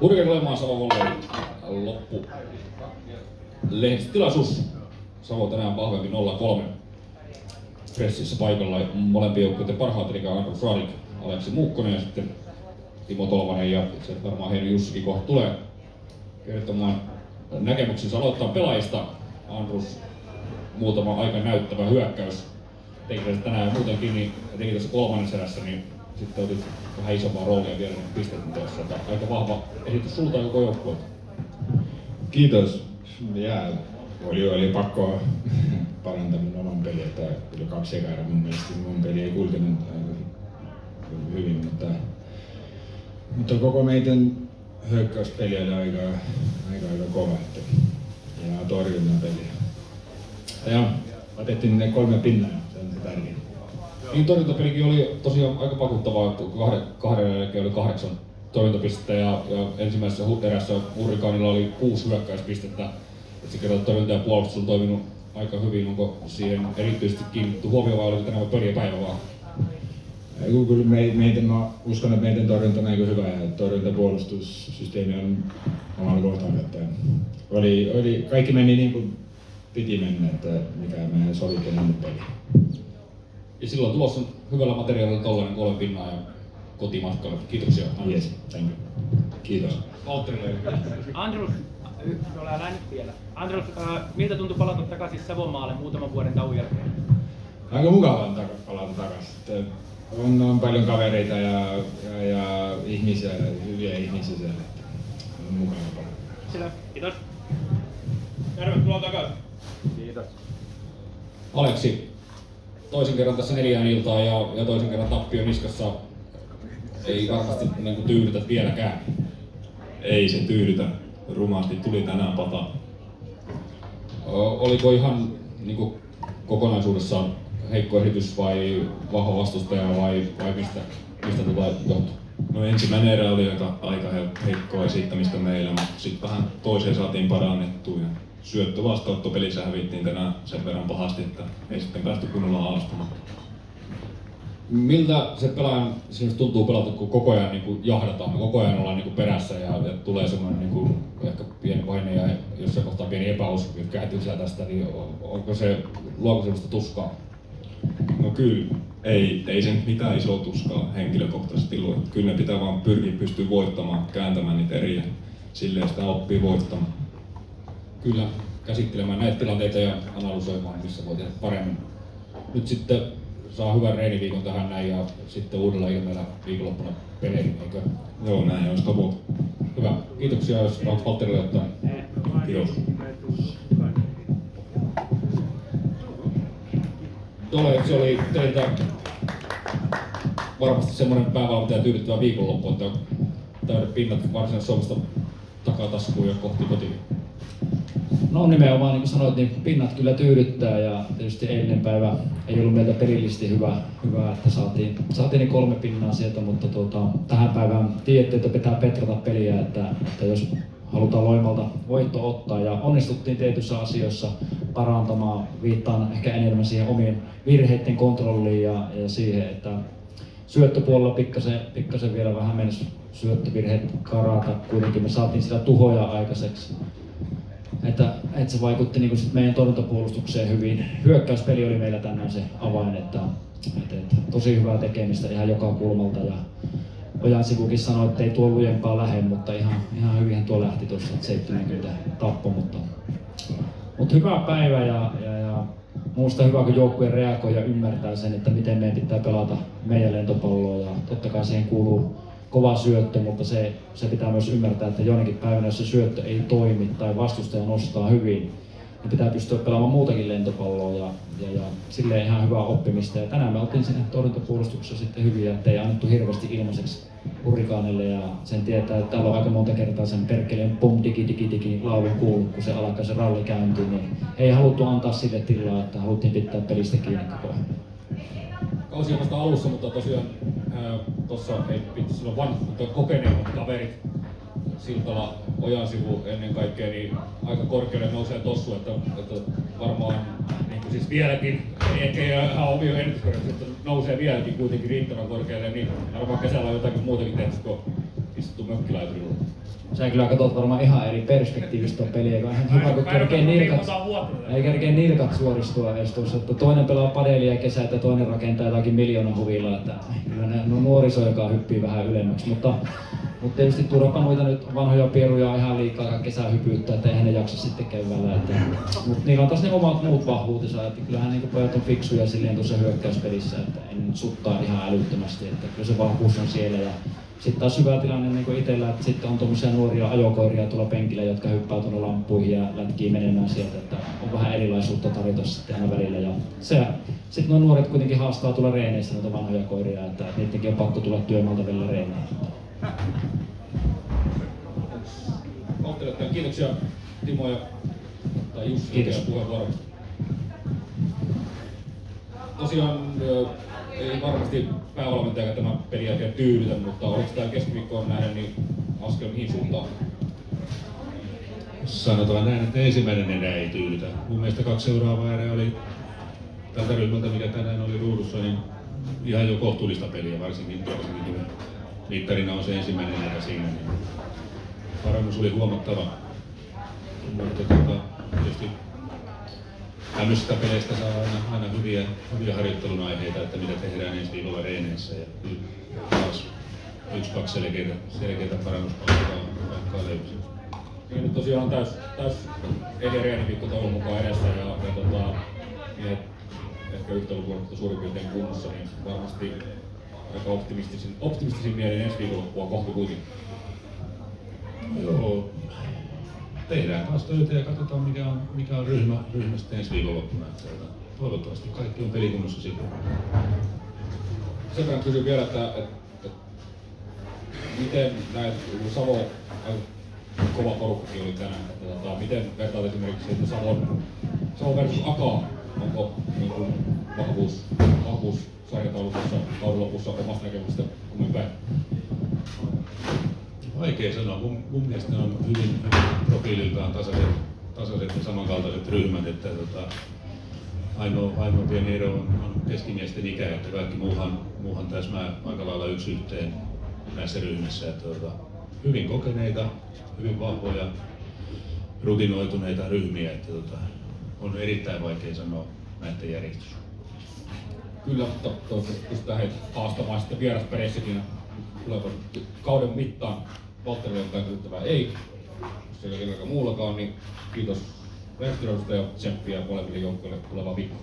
Burger Lemaa Savo Volveri loppu. Lehdistötilaisuus. Savo tänään vahvempi 0-3 stressissä paikalla. Molempien joukkueiden parhaat, eli Andrew Saarik, Aleksi Muukkonen ja sitten Timo Tolvanen. Ja se varmaan Heino Jussikin kohta tulee kertomaan näkemyksensä aloittaa pelaajista. Andrus muutama aika näyttävä hyökkäys. Teki tänään muutenkin, niin teki tässä kolmannen erässä, niin sitten otit vähän isompaa roolia vielä. Että aika vahva esitys sulta koko joukkueelta. Kiitos. Ja oli, oli pakko parantaa mun oman pelin, että kyllä kaksi ekaa mun mielestä mun peli ei kulkenut hyvin, mutta, mutta koko meidän hyökkäyspeli oli aika, aika, aika kova että, ja torjunnan peli. Ja otettiin ne kolme pinnaa, se on se tärkein. Niin torjuntapelikin oli tosiaan aika vakuuttavaa, kahden, kahden jälkeen oli kahdeksan torjuntapistettä ja, ja ensimmäisessä erässä Hurrikaanilla oli kuusi hyökkäyspistettä. Et se kertoo, että torjunta ja puolustus on toiminut aika hyvin. Onko siihen erityisesti kiinnitetty huomioon vai oliko tänään pelipäivä vaan? Kyllä me, meidän, mä uskon, että meidän torjunta on aika hyvä ja torjuntapuolustussysteemi on omalla kohtaan. Että oli, oli, kaikki meni niin kuin piti mennä, että mikä meidän sovittiin ennen peliä. Ja silloin tulossa on hyvällä materiaalilla tollainen kolme pinnaa ja kotimatkalle. Kiitoksia. Yes, thank you. Kiitos. Valtterille. Andrus, älä nyt vielä. Andrus, äh, miltä tuntui palata takaisin Savonmaalle muutaman vuoden tauon jälkeen? Aika mukavaa palata takaisin. On, on paljon kavereita ja, ja, ja ihmisiä, hyviä ihmisiä siellä. On mukava palata. Selvä, kiitos. Tervetuloa takaisin. Kiitos. Aleksi, toisen kerran tässä neljään iltaa ja, ja toisen kerran tappio niskassa ei varmasti niin kuin tyydytä vieläkään. Ei se tyydytä. Rumasti tuli tänään pata. Oliko ihan niin kuin, kokonaisuudessaan heikko esitys vai vahva vastustaja vai, vai mistä, mistä tulee johtu? No ensimmäinen erä oli aika, aika heikkoa esittämistä meillä, mutta sitten vähän toiseen saatiin parannettua. Ja syöttö vastaanottopelissä hävittiin tänään sen verran pahasti, että ei sitten päästy kunnolla haastamaan. Miltä se pelaajan sinusta tuntuu pelata, kun koko ajan niin kuin jahdataan, koko ajan ollaan niin kuin perässä ja, ja tulee semmoinen niin kuin, ehkä pieni paine ja jossain kohtaa pieni epäusko, että kääntyy tästä, niin onko se, luoko sellaista tuskaa? No kyllä, ei, ei sen mitään isoa tuskaa henkilökohtaisesti lue. Kyllä ne pitää vaan pyrkiä pystyä voittamaan, kääntämään niitä eriä. Silleen sitä oppii voittamaan. Kyllä, käsittelemään näitä tilanteita ja analysoimaan, missä voi tehdä paremmin. Nyt sitten saa hyvän reeniviikon tähän näin ja sitten uudella ilmeellä viikonloppuna peleihin, eikö? Joo, näin olisi tavoite. Hyvä. Kiitoksia, jos onko Valtterille jotain. Kiitos. Tole, se oli teiltä varmasti semmoinen päävalmentaja tyydyttävä viikonloppu, että täydet pinnat varsinais Suomesta takataskuun ja kohti kotiin. No nimenomaan, niin kuin sanoit, niin pinnat kyllä tyydyttää ja tietysti eilinen päivä ei ollut meiltä perillisesti hyvä, hyvä että saatiin, saatiin ne kolme pinnaa sieltä, mutta tuota, tähän päivään tiedätte, että pitää petrata peliä, että, että jos halutaan Loimalta voitto ottaa. Ja onnistuttiin tietyissä asioissa parantamaan, viittaan ehkä enemmän siihen omien virheiden kontrolliin ja, ja siihen, että syöttöpuolella pikkasen, pikkasen vielä vähän mennessä syöttövirheet karata, kuitenkin me saatiin sitä tuhoja aikaiseksi että, että se vaikutti niin sit meidän torjuntapuolustukseen hyvin. Hyökkäyspeli oli meillä tänään se avain, että, että, että tosi hyvää tekemistä ihan joka kulmalta. Ja Ojan sivukin sanoi, että ei tuo lujempaa lähde, mutta ihan, ihan hyvin tuo lähti tuossa 70 tappo. Mutta, mutta hyvä päivä ja, ja, ja Muusta hyvä, kun joukkue reagoi ja ymmärtää sen, että miten meidän pitää pelata meidän lentopalloa. Ja totta kai siihen kuuluu kova syöttö, mutta se, se pitää myös ymmärtää, että jonakin päivänä, jos se syöttö ei toimi tai vastustaja nostaa hyvin, niin pitää pystyä pelaamaan muutakin lentopalloa ja, ja, ja silleen ihan hyvää oppimista. Ja tänään me oltiin siinä torjuntapuolustuksessa sitten hyviä, että ei annettu hirveästi ilmaiseksi hurrikaanille ja sen tietää, että täällä on aika monta kertaa sen perkeleen pum digi digi digi laulun kuullut, kun se alkaa se ralli käyntiin, niin ei haluttu antaa sille tilaa, että haluttiin pitää pelistä kiinni koko ajan kausi vasta alussa, mutta tosiaan tuossa ei pitää sanoa vanhat, mutta kaverit, Siltala, Ojan sivu ennen kaikkea, niin aika korkealle nousee tossu, että, että varmaan niin kuin siis vieläkin, ei ehkä ihan omia ennätyskorjauksia, mutta nousee vieläkin kuitenkin riittävän korkealle, niin varmaan kesällä on jotakin muutakin tehty kuin istuttu mökkilaiturilla. Sä kyllä katsot varmaan ihan eri perspektiivistä tuon peliä, kun ihan hyvä, kun kerkee nilkat, ei kerkee nilkat suoristua edes tuossa, että toinen pelaa padelia kesät ja toinen rakentaa jotakin miljoona huvilla, että kyllä ne no nuoriso, joka hyppii vähän ylemmäksi, mutta, mutta tietysti turhapa noita nyt vanhoja pieruja on ihan liikaa kesää hypyyttää, että eihän ne jaksa sitten keväällä, mutta niillä on taas ne omat muut vahvuutensa, että kyllähän niin pojat on fiksuja silleen tuossa hyökkäyspelissä, että ei nyt suttaa ihan älyttömästi, että kyllä se vahvuus on siellä ja sitten taas hyvä tilanne niin itsellä, että sitten on tuommoisia nuoria ajokoiria tuolla penkillä, jotka hyppää tuonne lamppuihin ja lätkii menemään sieltä, että on vähän erilaisuutta tarjota sitten aina välillä. Ja se, sitten nuo nuoret kuitenkin haastaa tulla reeneissä noita vanhoja koiria, että niidenkin on pakko tulla työmaalta välillä reeneihin. Otteluttajan kiitoksia Timo ja tai Jussi Kiitos. Puheenvuoron. Tosiaan ei varmasti päävalmentaja tämä peli jälkeen tyydytä, mutta oliko tämä keskiviikkoon nähden niin askel mihin suuntaan? Sanotaan näin, että ensimmäinen erä ei tyydytä. Mun mielestä kaksi seuraavaa erää oli tältä ryhmältä, mikä tänään oli ruudussa, niin ihan jo kohtuullista peliä, varsinkin, varsinkin kun mittarina on se ensimmäinen erä siinä. Niin parannus oli huomattava. Mutta tota, tietysti tämmöisistä peleistä saa aina, aina hyviä, hyviä harjoittelun aiheita, että mitä tehdään ensi viikolla reeneissä. Ja taas yksi, kaksi selkeitä, selkeitä parannuspaikkaa paikkaa löytyy. Niin nyt tosiaan täys, täys eri reeniviikko toivon mukaan edessä ja, ja tota, miehet ehkä yhtä lukuun suurin piirtein kunnossa, niin varmasti aika optimistisin, optimistisin mielin ensi viikonloppua kohti kuitenkin. Joo. Tehdään taas töitä ja katsotaan mikä on, mikä on ryhmä, ryhmä sitten ensi viikonloppuna. Tuota, Toivottavasti kaikki on pelikunnossa sitten. Sen verran kysyn vielä, että, että, että miten kun Savo, aika kova porukkakin oli tänään, että tota, miten vertaat esimerkiksi, että Savon, Savo versus Aka, onko niin kuin, vahvuus, vahvuus kauden lopussa omasta näkemyksestä kummin? Vaikea sanoa. Mun, mun mielestä ne on hyvin, hyvin profiililtaan tasaiset, tasaiset ja samankaltaiset ryhmät. Että tota, ainoa, ainoa pieni ero on, on keskimiesten ikä, että kaikki muuhan, muuhan täsmää aika lailla yksi yhteen näissä ryhmissä. Että tota, hyvin kokeneita, hyvin vahvoja, rutinoituneita ryhmiä. Että tota, on erittäin vaikea sanoa näiden järjestys. Kyllä, mutta toivottavasti pystytään heitä haastamaan sitten vieraspereissäkin tulevan kauden mittaan. Valtterille jotain kysyttävää ei, jos ei ole muullakaan, niin kiitos Lehtirosta ja tsemppiä molemmille joukkoille tuleva viikko.